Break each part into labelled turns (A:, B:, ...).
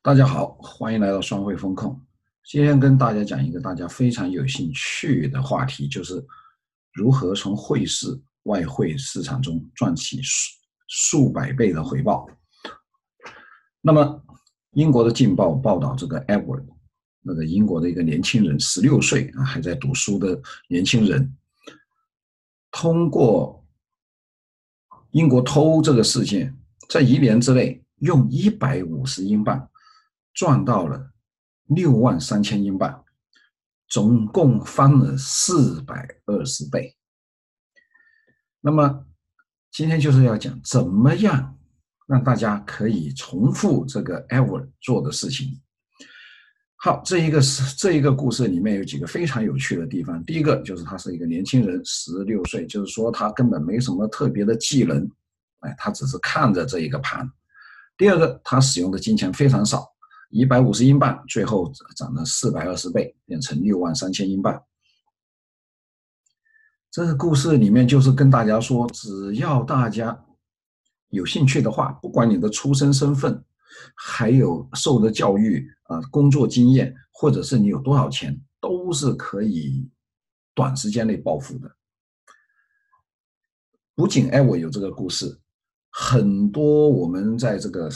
A: 大家好，欢迎来到双汇风控。今天跟大家讲一个大家非常有兴趣的话题，就是如何从汇市、外汇市场中赚取数数百倍的回报。那么，英国的《镜报》报道，这个 Edward，那个英国的一个年轻人，十六岁啊，还在读书的年轻人，通过英国偷这个事件，在一年之内用一百五十英镑。赚到了六万三千英镑，总共翻了四百二十倍。那么今天就是要讲怎么样让大家可以重复这个 Ever 做的事情。好，这一个是这一个故事里面有几个非常有趣的地方。第一个就是他是一个年轻人，十六岁，就是说他根本没什么特别的技能，哎，他只是看着这一个盘。第二个，他使用的金钱非常少。一百五十英镑，最后涨了四百二十倍，变成六万三千英镑。这个故事里面就是跟大家说，只要大家有兴趣的话，不管你的出身身份，还有受的教育啊，工作经验，或者是你有多少钱，都是可以短时间内暴富的。不仅艾我有这个故事，很多我们在这个。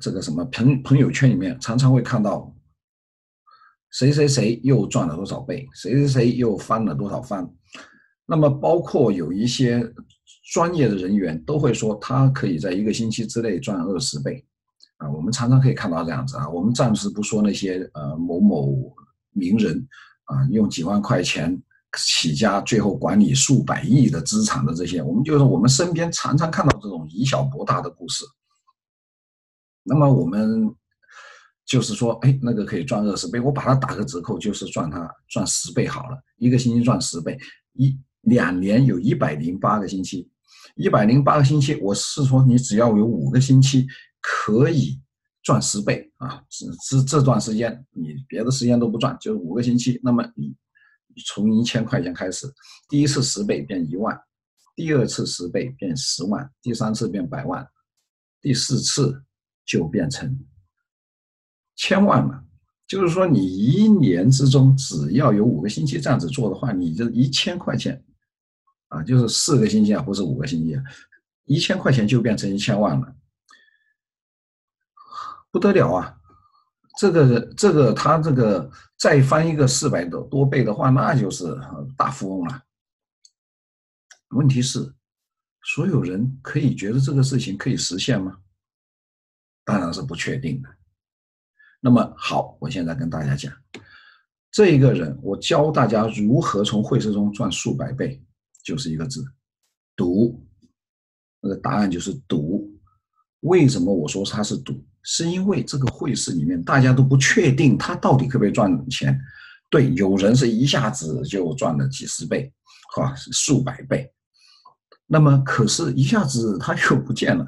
A: 这个什么朋朋友圈里面常常会看到，谁谁谁又赚了多少倍，谁谁谁又翻了多少番。那么包括有一些专业的人员都会说，他可以在一个星期之内赚二十倍。啊，我们常常可以看到这样子啊。我们暂时不说那些呃某某名人啊，用几万块钱起家，最后管理数百亿的资产的这些，我们就是我们身边常常看到这种以小博大的故事。那么我们就是说，哎，那个可以赚二十倍，我把它打个折扣，就是赚它赚十倍好了。一个星期赚十倍，一两年有一百零八个星期，一百零八个星期，我是说你只要有五个星期可以赚十倍啊，这这这段时间你别的时间都不赚，就五个星期，那么你从一千块钱开始，第一次十倍变一万，第二次十倍变十万，第三次变百万，第四次。就变成千万了，就是说你一年之中只要有五个星期这样子做的话，你这一千块钱啊，就是四个星期啊，不是五个星期，啊，一千块钱就变成一千万了，不得了啊！这个这个他这个再翻一个四百多多倍的话，那就是大富翁了。问题是，所有人可以觉得这个事情可以实现吗？当然是不确定的。那么好，我现在跟大家讲，这一个人，我教大家如何从汇市中赚数百倍，就是一个字，赌。那个答案就是赌。为什么我说他是赌？是因为这个会市里面大家都不确定他到底可不可以赚钱。对，有人是一下子就赚了几十倍，哈，数百倍。那么可是一下子他又不见了。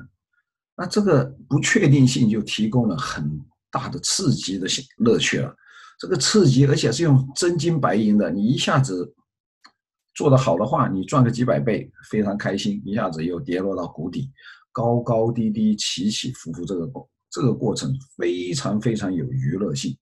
A: 那这个不确定性就提供了很大的刺激的乐趣了。这个刺激，而且是用真金白银的。你一下子做得好的话，你赚个几百倍，非常开心。一下子又跌落到谷底，高高低低，起起伏伏，这个过这个过程非常非常有娱乐性，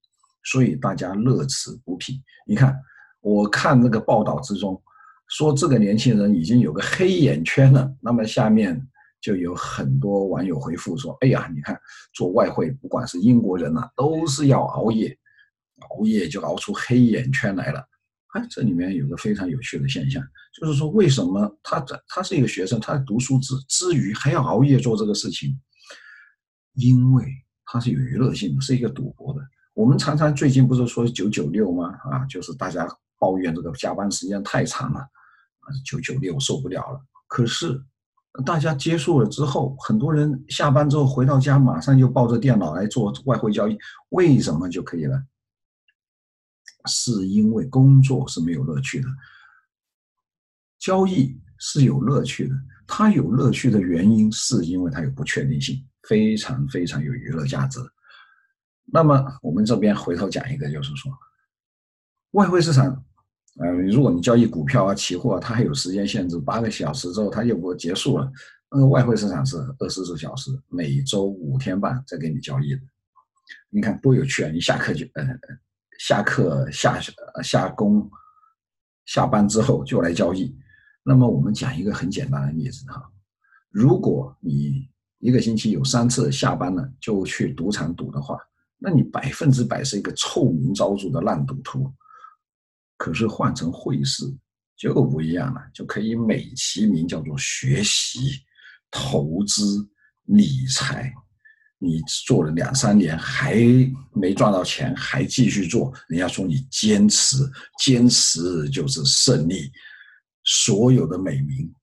A: 所以大家乐此不疲。你看，我看那个报道之中说，这个年轻人已经有个黑眼圈了。那么下面。就有很多网友回复说：“哎呀，你看做外汇，不管是英国人呐，都是要熬夜，熬夜就熬出黑眼圈来了。”哎，这里面有个非常有趣的现象，就是说为什么他在他是一个学生，他读书之之余还要熬夜做这个事情？因为他是有娱乐性的，是一个赌博的。我们常常最近不是说九九六吗？啊，就是大家抱怨这个加班时间太长了，啊，九九六受不了了。可是。大家结束了之后，很多人下班之后回到家，马上就抱着电脑来做外汇交易。为什么就可以了？是因为工作是没有乐趣的，交易是有乐趣的。它有乐趣的原因，是因为它有不确定性，非常非常有娱乐价值。那么我们这边回头讲一个，就是说，外汇市场。呃，如果你交易股票啊、期货，它还有时间限制，八个小时之后它就不结束了。那个，外汇市场是二十四小时，每周五天半在给你交易的。你看多有趣啊！你下课就呃，下课下下工下班之后就来交易。那么我们讲一个很简单的例子哈，如果你一个星期有三次下班了就去赌场赌的话，那你百分之百是一个臭名昭著的烂赌徒。可是换成汇市就不一样了，就可以美其名叫做学习、投资、理财。你做了两三年还没赚到钱，还继续做，人家说你坚持，坚持就是胜利。所有的美名，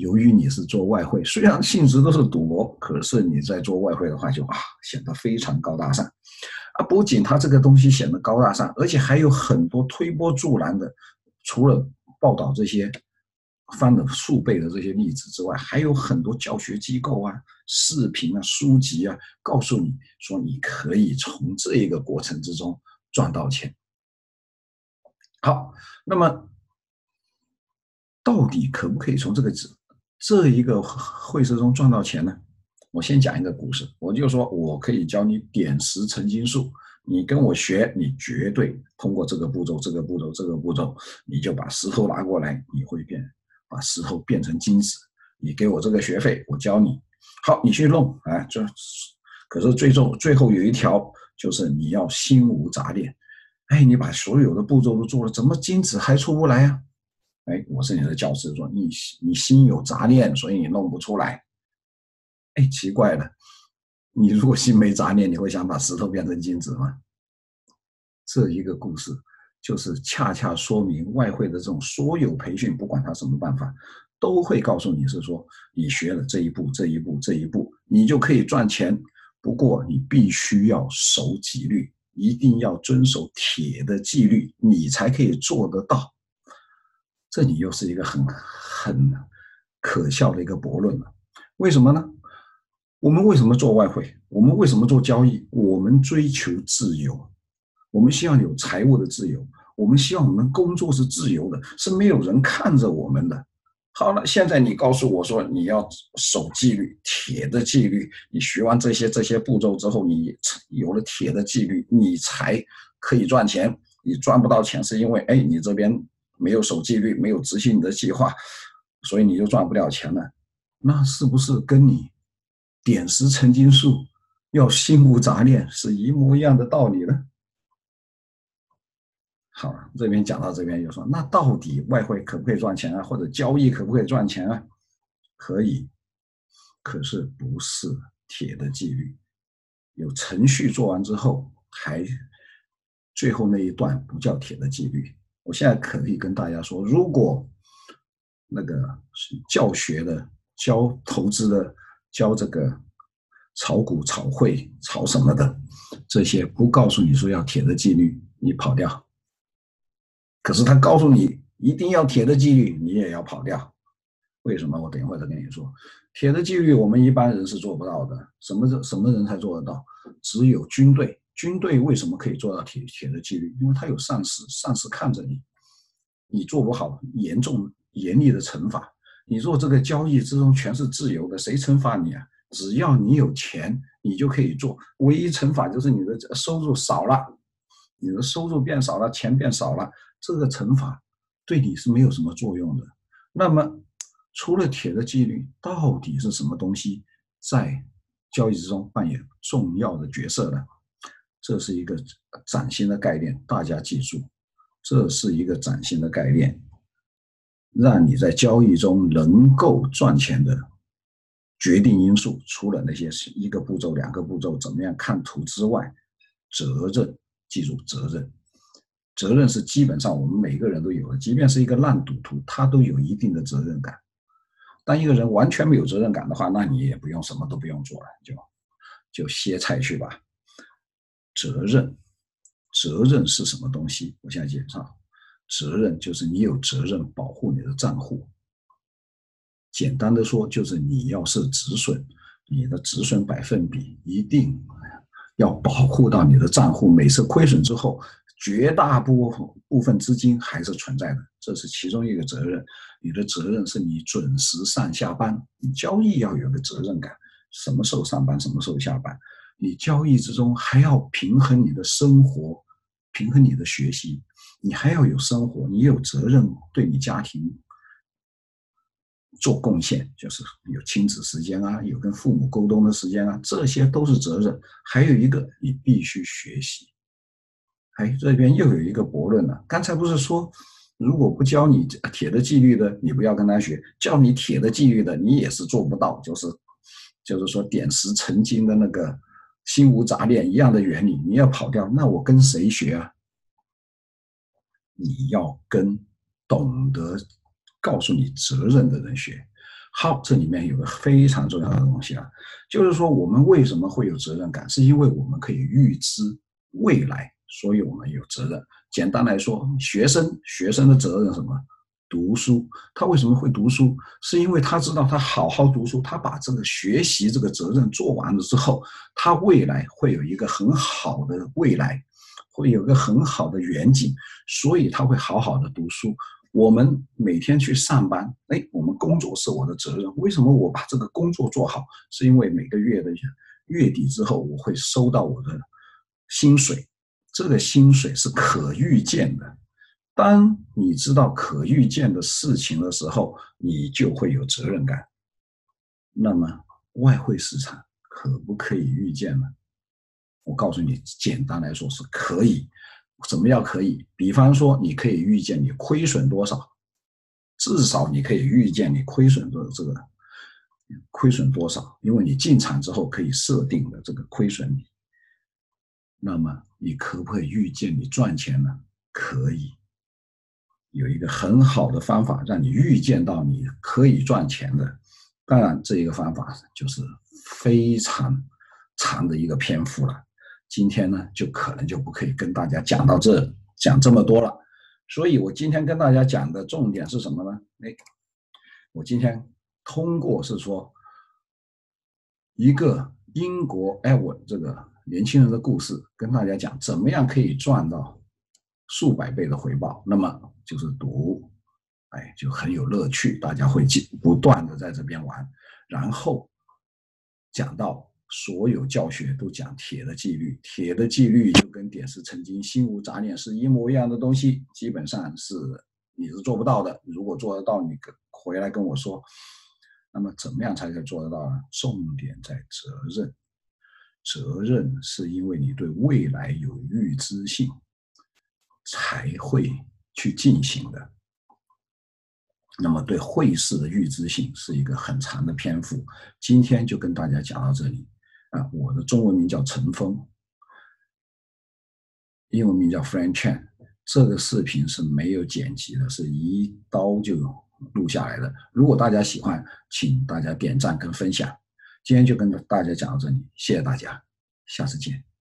A: 由于你是做外汇，虽然性质都是赌博，可是你在做外汇的话，就啊显得非常高大上。啊，不仅它这个东西显得高大上，而且还有很多推波助澜的，除了报道这些。翻了数倍的这些例子之外，还有很多教学机构啊、视频啊、书籍啊，告诉你说你可以从这一个过程之中赚到钱。好，那么到底可不可以从这个这这一个会社中赚到钱呢？我先讲一个故事，我就说我可以教你点石成金术，你跟我学，你绝对通过这个步骤、这个步骤、这个步骤，你就把石头拿过来，你会变。把石头变成金子，你给我这个学费，我教你。好，你去弄哎！这可是最终最后有一条，就是你要心无杂念。哎，你把所有的步骤都做了，怎么金子还出不来呀？哎，我是你的教师，说你你心有杂念，所以你弄不出来。哎，奇怪了，你如果心没杂念，你会想把石头变成金子吗？这一个故事。就是恰恰说明外汇的这种所有培训，不管他什么办法，都会告诉你是说，你学了这一步、这一步、这一步，你就可以赚钱。不过你必须要守纪律，一定要遵守铁的纪律，你才可以做得到。这里又是一个很很可笑的一个驳论了。为什么呢？我们为什么做外汇？我们为什么做交易？我们追求自由。我们希望有财务的自由，我们希望我们工作是自由的，是没有人看着我们的。好了，现在你告诉我说你要守纪律，铁的纪律。你学完这些这些步骤之后，你有了铁的纪律，你才可以赚钱。你赚不到钱是因为哎，你这边没有守纪律，没有执行你的计划，所以你就赚不了钱了。那是不是跟你点石成金术要心无杂念是一模一样的道理呢？好，这边讲到这边就说，那到底外汇可不可以赚钱啊？或者交易可不可以赚钱啊？可以，可是不是铁的纪律。有程序做完之后，还最后那一段不叫铁的纪律。我现在可以跟大家说，如果那个教学的、教投资的、教这个炒股、炒汇、炒什么的这些，不告诉你说要铁的纪律，你跑掉。可是他告诉你一定要铁的纪律，你也要跑掉。为什么？我等一会再跟你说。铁的纪律我们一般人是做不到的。什么人？什么人才做得到？只有军队。军队为什么可以做到铁铁的纪律？因为他有上司，上司看着你，你做不好，严重严厉的惩罚。你做这个交易之中全是自由的，谁惩罚你啊？只要你有钱，你就可以做。唯一惩罚就是你的收入少了，你的收入变少了，钱变少了。这个惩罚对你是没有什么作用的。那么，除了铁的纪律，到底是什么东西在交易之中扮演重要的角色呢？这是一个崭新的概念，大家记住，这是一个崭新的概念，让你在交易中能够赚钱的决定因素，除了那些一个步骤、两个步骤怎么样看图之外，责任，记住责任。责任是基本上我们每个人都有的，即便是一个烂赌徒，他都有一定的责任感。当一个人完全没有责任感的话，那你也不用什么都不用做了，就就歇菜去吧。责任，责任是什么东西？我现在介绍，责任就是你有责任保护你的账户。简单的说，就是你要是止损，你的止损百分比一定要保护到你的账户每次亏损之后。绝大部分部分资金还是存在的，这是其中一个责任。你的责任是你准时上下班，你交易要有个责任感，什么时候上班，什么时候下班。你交易之中还要平衡你的生活，平衡你的学习，你还要有生活，你有责任对你家庭做贡献，就是有亲子时间啊，有跟父母沟通的时间啊，这些都是责任。还有一个，你必须学习。哎，这边又有一个驳论了。刚才不是说，如果不教你铁的纪律的，你不要跟他学；教你铁的纪律的，你也是做不到。就是，就是说点石成金的那个心无杂念一样的原理，你要跑掉，那我跟谁学啊？你要跟懂得告诉你责任的人学。好，这里面有个非常重要的东西啊，就是说我们为什么会有责任感，是因为我们可以预知未来。所以我们有责任。简单来说，学生学生的责任什么？读书。他为什么会读书？是因为他知道他好好读书，他把这个学习这个责任做完了之后，他未来会有一个很好的未来，会有个很好的远景，所以他会好好的读书。我们每天去上班，哎，我们工作是我的责任。为什么我把这个工作做好？是因为每个月的月底之后，我会收到我的薪水。这个薪水是可预见的，当你知道可预见的事情的时候，你就会有责任感。那么外汇市场可不可以预见呢？我告诉你，简单来说是可以。怎么样可以？比方说，你可以预见你亏损多少，至少你可以预见你亏损的这个亏损多少，因为你进场之后可以设定的这个亏损。那么你可不可以预见你赚钱呢？可以，有一个很好的方法让你预见到你可以赚钱的。当然，这一个方法就是非常长的一个篇幅了。今天呢，就可能就不可以跟大家讲到这讲这么多了。所以我今天跟大家讲的重点是什么呢？哎，我今天通过是说一个英国艾文这个。年轻人的故事，跟大家讲怎么样可以赚到数百倍的回报。那么就是读，哎，就很有乐趣，大家会记不断的在这边玩。然后讲到所有教学都讲铁的纪律，铁的纪律就跟点石成金、心无杂念是一模一样的东西，基本上是你是做不到的。如果做得到，你跟回来跟我说。那么怎么样才可以做得到呢？重点在责任。责任是因为你对未来有预知性，才会去进行的。那么对汇市的预知性是一个很长的篇幅，今天就跟大家讲到这里。我的中文名叫陈峰，英文名叫 Frank Chan。这个视频是没有剪辑的，是一刀就录下来的。如果大家喜欢，请大家点赞跟分享。今天就跟大家讲到这里，谢谢大家，下次见。